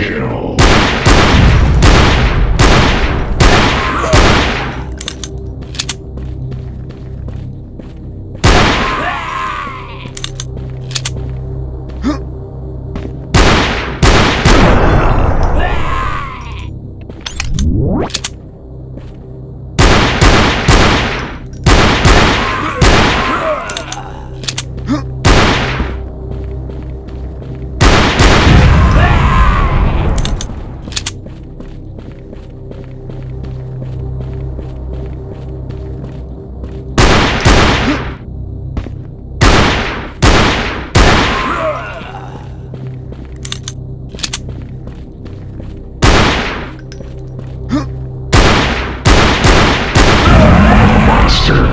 kill.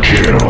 Kill.